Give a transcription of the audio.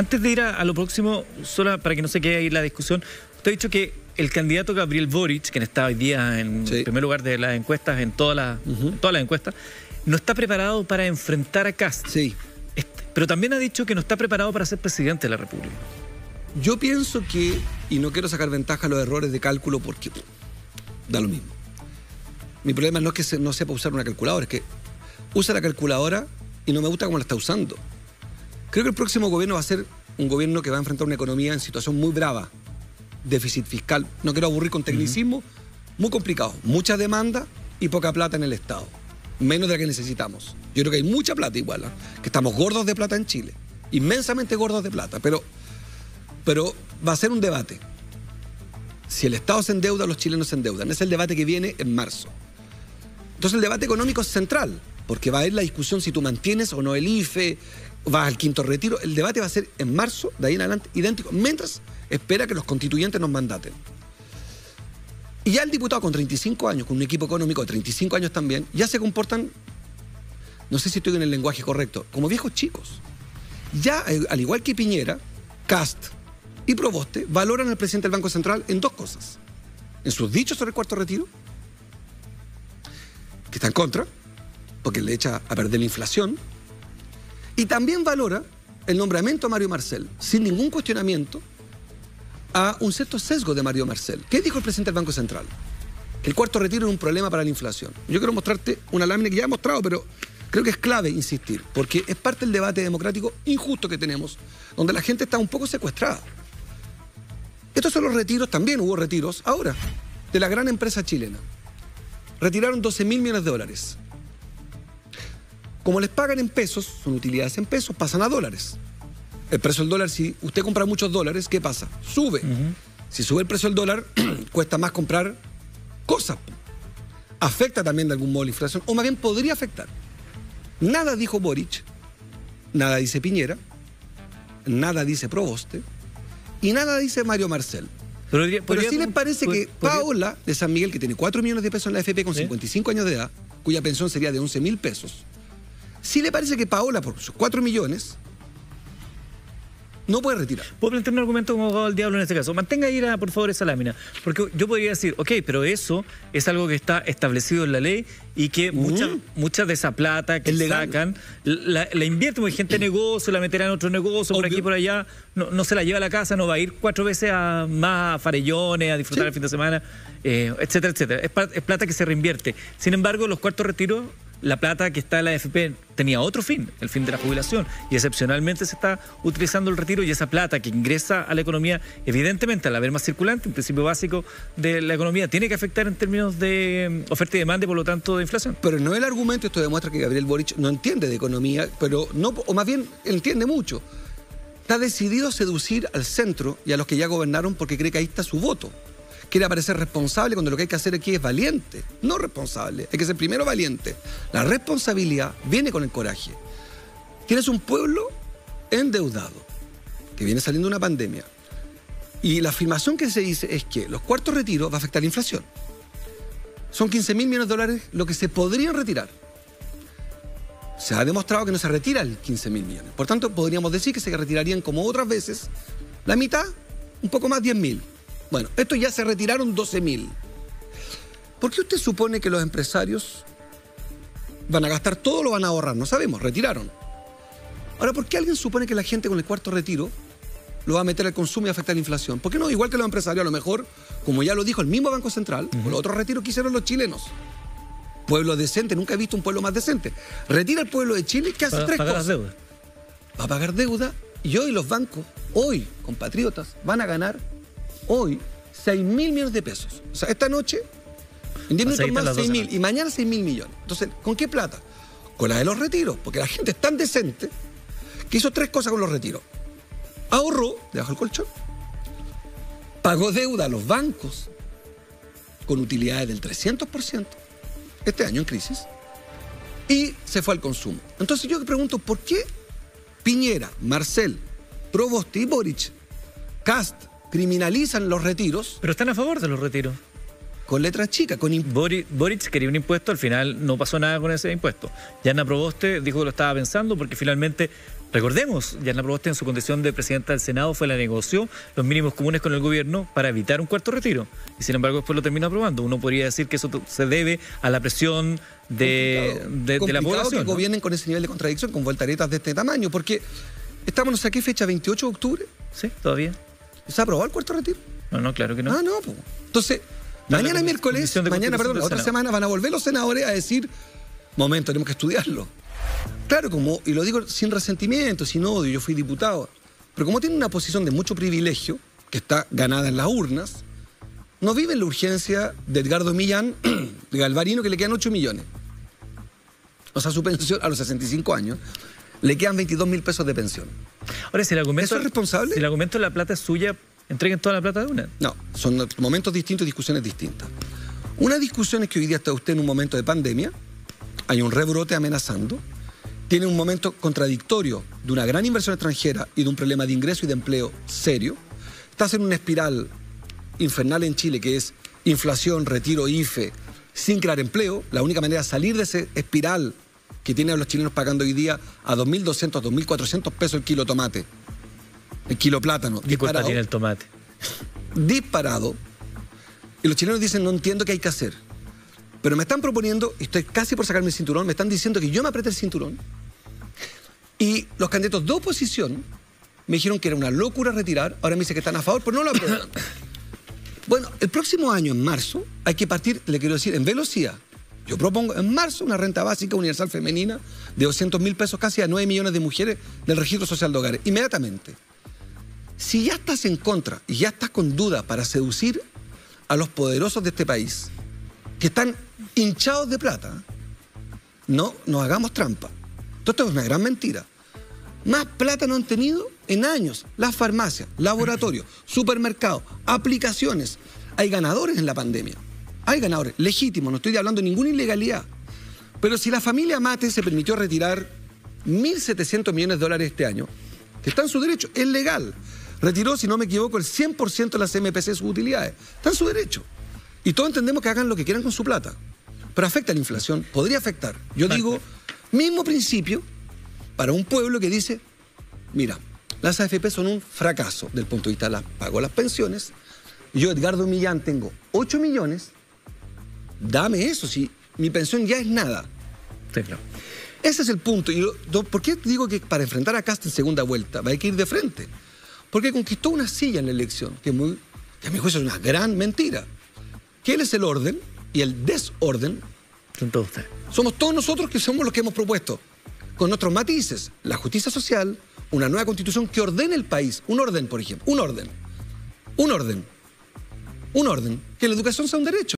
Antes de ir a, lo próximo, solo para que no se quede ahí la discusión, usted ha dicho que el candidato Gabriel Boric, quien está hoy día en primer lugar de las encuestas, en, todas las, todas las encuestas, no está preparado para enfrentar a Cast. Sí. Pero también ha dicho que no está preparado para ser presidente de la República. Yo pienso que, y no quiero sacar ventaja a los errores de cálculo porque da lo mismo. Mi problema no es que no sepa usar una calculadora, es que usa la calculadora y no me gusta cómo la está usando. Creo que el próximo gobierno va a ser un gobierno que va a enfrentar una economía en situación muy brava. Déficit fiscal, no quiero aburrir con tecnicismo, muy complicado. Mucha demanda y poca plata en el Estado. Menos de la que necesitamos. Yo creo que hay mucha plata igual, ¿ah? que estamos gordos de plata en Chile. Inmensamente gordos de plata. Pero, pero va a ser un debate. Si el Estado se endeuda, los chilenos se endeudan. Es el debate que viene en marzo. Entonces el debate económico es central, porque va a haber la discusión si tú mantienes o no el IFE, vas al quinto retiro. El debate va a ser en marzo, de ahí en adelante, idéntico, mientras espera que los constituyentes nos mandaten. Y ya el diputado con 35 años, con un equipo económico de 35 años también, ya se comportan, no sé si estoy en el lenguaje correcto, como viejos chicos. Ya, eh, al igual que Piñera, Cast y Proboste, valoran al presidente del Banco Central en dos cosas. En sus dichos sobre el cuarto retiro, que está en contra, porque le echa a perder la inflación, y también valora el nombramiento a Mario Marcel, sin ningún cuestionamiento, a un cierto sesgo de Mario Marcel. ¿Qué dijo el presidente del Banco Central? El cuarto retiro es un problema para la inflación. Yo quiero mostrarte una lámina que ya he mostrado, pero creo que es clave insistir, porque es parte del debate democrático injusto que tenemos, donde la gente está un poco secuestrada. Estos son los retiros, también hubo retiros, ahora, de la gran empresa chilena. Retiraron 12 mil millones de dólares. Como les pagan en pesos, son utilidades en pesos, pasan a dólares. El precio del dólar, si usted compra muchos dólares, ¿qué pasa? Sube. Si sube el precio del dólar, cuesta más comprar cosas. Afecta también de algún modo la inflación, o más bien podría afectar. Nada dijo Boric, nada dice Piñera, nada dice Proboste, y nada dice Mario Marcel. Pero, sí les parece que Paola de San Miguel, que tiene 4 millones de pesos en la FP con 55 años de edad, cuya pensión sería de 11 mil pesos, si le parece que Paola, por sus 4 millones, no puede retirar. Puedo plantear un argumento como abogado del diablo en este caso. Mantenga ahí, por favor, esa lámina. Porque yo podría decir, ok, pero eso es algo que está establecido en la ley y que mucha, de esa plata que sacan la, la invierten, porque gente de negocio, la meterá en otro negocio, por aquí y por allá, no, se la lleva a la casa, no va a ir cuatro veces a más a farellones, a disfrutar el fin de semana, eh, etcétera, etcétera. es plata que se reinvierte. Sin embargo, los cuartos retiros la plata que está en la AFP tenía otro fin, el fin de la jubilación, y excepcionalmente se está utilizando el retiro y esa plata que ingresa a la economía, evidentemente al haber más circulante, un principio básico de la economía, tiene que afectar en términos de mm, oferta y demanda y por lo tanto de inflación. Pero no el argumento, esto demuestra que Gabriel Boric no entiende de economía, pero no, o más bien entiende mucho. Está decidido a seducir al centro y a los que ya gobernaron porque cree que ahí está su voto quiere aparecer responsable cuando lo que hay que hacer aquí es valiente, no responsable. Hay que ser primero valiente. La responsabilidad viene con el coraje. Tienes un pueblo endeudado, que viene saliendo una pandemia. Y la afirmación que se dice es que los cuartos retiros va a afectar la inflación. Son 15 mil millones de dólares lo que se podrían retirar. Se ha demostrado que no se retira el 15 mil millones. Por tanto, podríamos decir que se retirarían como otras veces la mitad, un poco más 10 mil. Bueno, estos ya se retiraron 12 mil. ¿Por qué usted supone que los empresarios van a gastar todo o lo van a ahorrar? No sabemos, retiraron. Ahora, ¿por qué alguien supone que la gente con el cuarto retiro lo va a meter al consumo y afectar la inflación? ¿Por qué no? Igual que los empresarios, a lo mejor, como ya lo dijo el mismo Banco Central, con los otros retiros que hicieron los chilenos. Pueblo decente, nunca he visto un pueblo más decente. Retira el pueblo de Chile, ¿qué hace tres pagar cosas. deuda. Va a pagar deuda y hoy los bancos, hoy, compatriotas, van a ganar hoy 6 mil millones de pesos. O sea, esta noche, en 10 minutos más 6 mil y mañana 6 mil millones. Entonces, ¿con qué plata? Con la de los retiros, porque la gente es tan decente que hizo tres cosas con los retiros. Ahorró debajo del colchón, pagó deuda a los bancos con utilidades del 300% este año en crisis y se fue al consumo. Entonces yo me pregunto, ¿por qué Piñera, Marcel, Proboste y Boric, Cast, criminalizan los retiros. Pero están a favor de los retiros. Con letras chicas, con Boric, quería un impuesto, al final no pasó nada con ese impuesto. Yana Proboste dijo que lo estaba pensando porque finalmente Recordemos, ya la Proboste en su condición de presidenta del Senado fue la negoció los mínimos comunes con el gobierno para evitar un cuarto retiro. Y sin embargo después lo terminó aprobando. Uno podría decir que eso se debe a la presión de, de, la población. que gobiernen con ese nivel de contradicción, con voltaretas de este tamaño, porque estamos, no sé qué fecha, 28 de octubre. Sí, todavía. ¿Se aprobó el cuarto retiro? No, no, claro que no. Ah, no, pues. Entonces, mañana miércoles, mañana, perdón, la otra semana van a volver los senadores a decir, momento, tenemos que estudiarlo. Claro, como, y lo digo sin resentimiento, sin odio, yo fui diputado, pero como tiene una posición de mucho privilegio, que está ganada en las urnas, no vive en la urgencia de Edgardo Millán, de Galvarino, que le quedan 8 millones. O sea, su pensión a los 65 años, le quedan 22 mil pesos de pensión. Ahora, si el argumento, ¿Eso es responsable? Si el argumento de la plata es suya, entreguen toda la plata de una. No, son momentos distintos, discusiones distintas. Una discusión es que hoy día está usted en un momento de pandemia, hay un rebrote amenazando, tiene un momento contradictorio de una gran inversión extranjera y de un problema de ingreso y de empleo serio. Estás en una espiral infernal en Chile que es inflación, retiro, IFE, sin crear empleo. La única manera de salir de esa espiral que tienen los chilenos pagando hoy día a 2.200, 2.400 pesos el kilo tomate, el kilo plátano. ¿Qué cuesta tiene el tomate? Disparado. Y los chilenos dicen, no entiendo qué hay que hacer. Pero me están proponiendo, y estoy casi por sacarme el cinturón, me están diciendo que yo me apriete el cinturón y los candidatos de oposición me dijeron que era una locura retirar, ahora me dicen que están a favor, pero no lo aprueban. bueno, el próximo año, en marzo, hay que partir, le quiero decir, en velocidad. Yo propongo en marzo una renta básica universal femenina de 200 mil pesos casi a 9 millones de mujeres del registro social de hogares, inmediatamente. Si ya estás en contra y ya estás con duda para seducir a los poderosos de este país, que están hinchados de plata, no nos hagamos trampa. Esto es una gran mentira. Más plata no han tenido en años las farmacias, laboratorios, supermercados, aplicaciones. Hay ganadores en la pandemia. Hay ganadores, legítimos, no estoy hablando de ninguna ilegalidad. Pero si la familia Mate se permitió retirar 1.700 millones de dólares este año, que está en su derecho, es legal. Retiró, si no me equivoco, el 100% de las MPC sus utilidades. Está en su derecho. Y todos entendemos que hagan lo que quieran con su plata. Pero afecta la inflación, podría afectar. Yo digo, mismo principio para un pueblo que dice, mira, las AFP son un fracaso del punto de vista de las pago las pensiones. Yo, Edgardo Millán, tengo 8 millones. Dame eso, si mi pensión ya es nada. Ese es el punto. Y ¿Por qué digo que para enfrentar a Cast en segunda vuelta a que ir de frente? Porque conquistó una silla en la elección, que, muy, que a mi juicio es una gran mentira. Que él es el orden y el desorden. Son todos ustedes. Somos todos nosotros que somos los que hemos propuesto con otros matices. La justicia social, una nueva constitución que ordene el país, un orden, por ejemplo, un orden, un orden, un orden, que la educación sea un derecho.